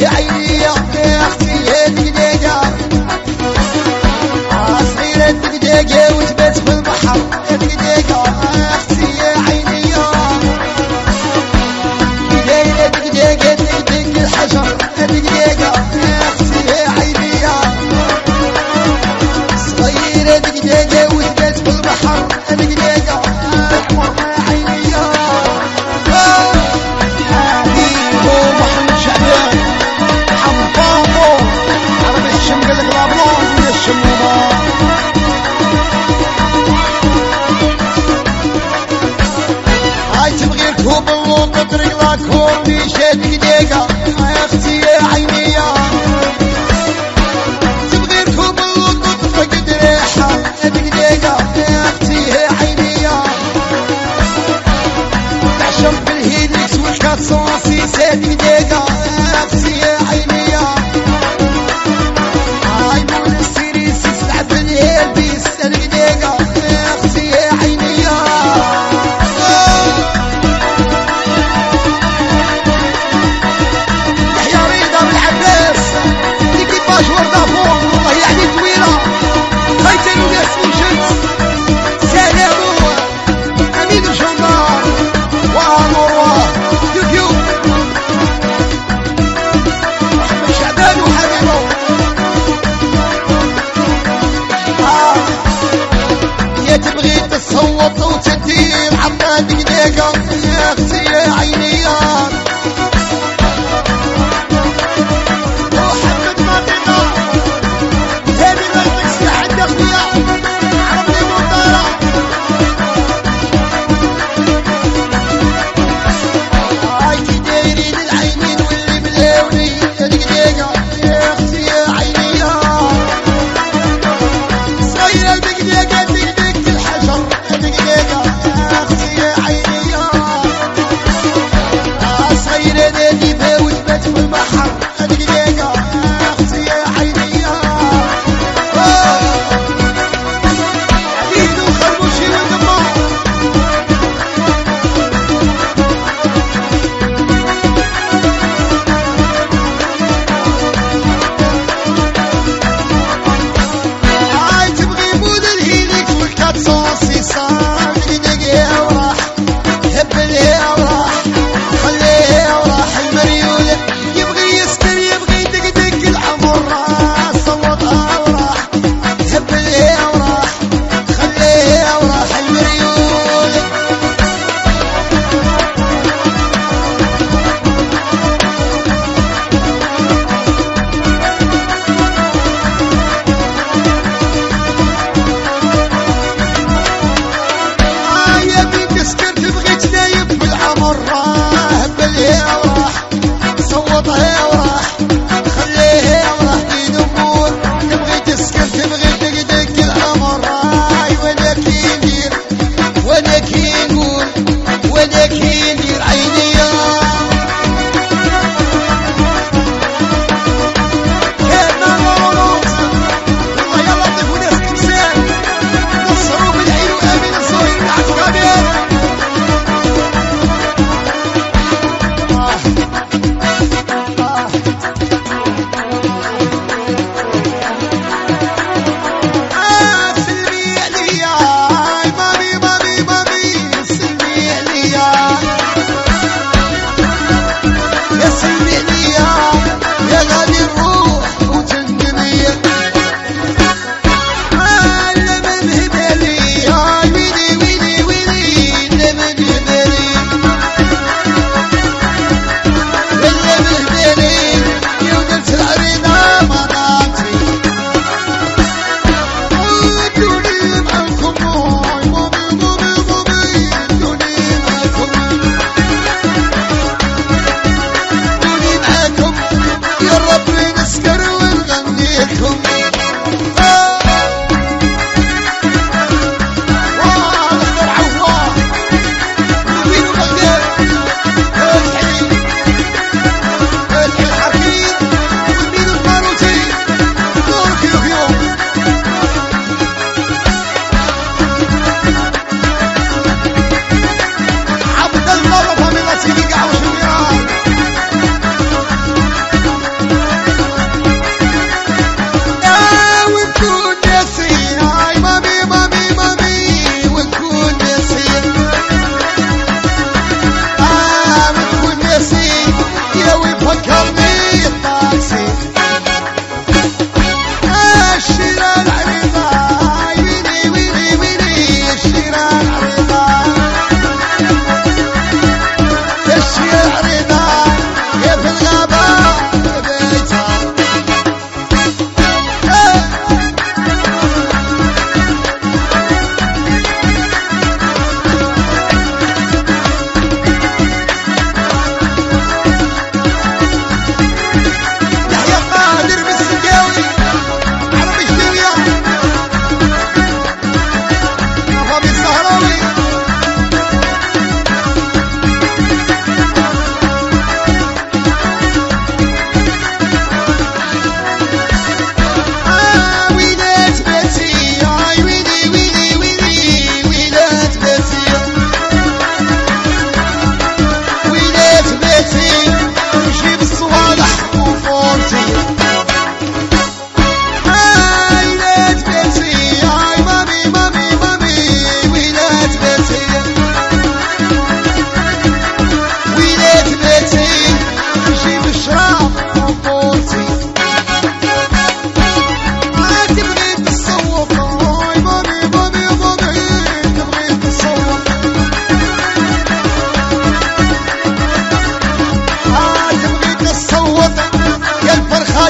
يا عيني يا أختي يا دقداقة عصيرة دقداقة وتبات في البحر يا دقداقة وبالله رجلك وبيشد ايديك يا أختي تبغي تهب وتطفق بريحه بايديك يا أختي يا عيني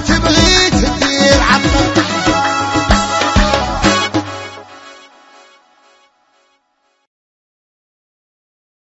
Fatima